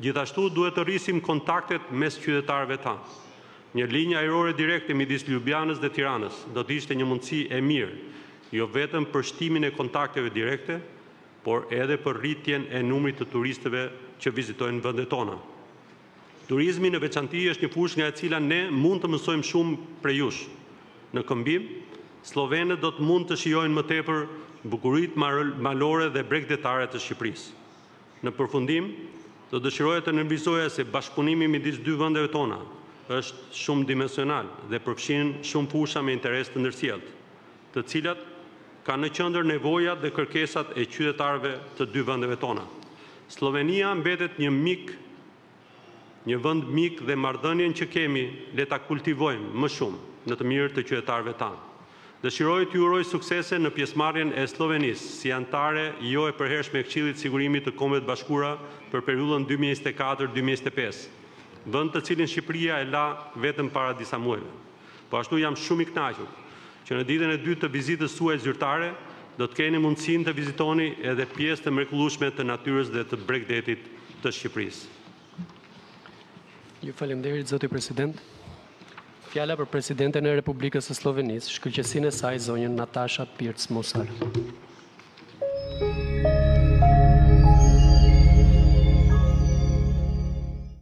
Gjithashtu duhet të rrisim kontaktet mes qytetarëve tanë. Një linjë ajrore direkte midis Ljubljanës dhe Tiranës do të ishte një mundësi e mirë, jo vetëm për shtimin e kontakteve direkte, por edhe për rritjen e numrit të turistëve që vizitojnë vendet tona. Turizmi në veçanti është një fushë nga e cila ne mund të mësojmë shumë prej jush. Në këmbim, sllovenët do të mund të shijojnë më tepër bukuritë malore dhe bregdetare të Shqipërisë. Në përfundim, do dëshiroja të nënvizoja se bashkëpunimi midis dy vendeve tona është shumëdimensional dhe përfshin shumë fusha me interes të ndërsjelltë, të cilat kanë në qendër nevojat dhe kërkesat e qytetarëve të dy vendeve tona. Sllovenia mbetet një mik Një vend mik dhe marrëdhënien që kemi le ta kultivojmë më shumë në të mirë të qytetarëve tanë. Dëshiroj t'ju uroj suksese në pjesëmarrjen e Sllovenisë si anëtare jo e përhershme e Këshillit të Sigurimit të Kombeve të Bashkuara për periudhën dy mijë e njëzet e katër dy mijë e njëzet e pesë, vend të cilin Shqipëria e la vetëm para disa muajve. Po ashtu jam shumë i kënaqur që në ditën e dytë të vizitës suaj zyrtare do të keni mundësinë të vizitoni edhe pjesë të mrekullueshme të natyrës dhe të bregdetit të Shqipërisë. Ju faleminderit, zoti president. Fjala për presidenten e Republikës së Sllovenisë, shkëlqesinë e saj, zonjën Natasha Pirc Musar.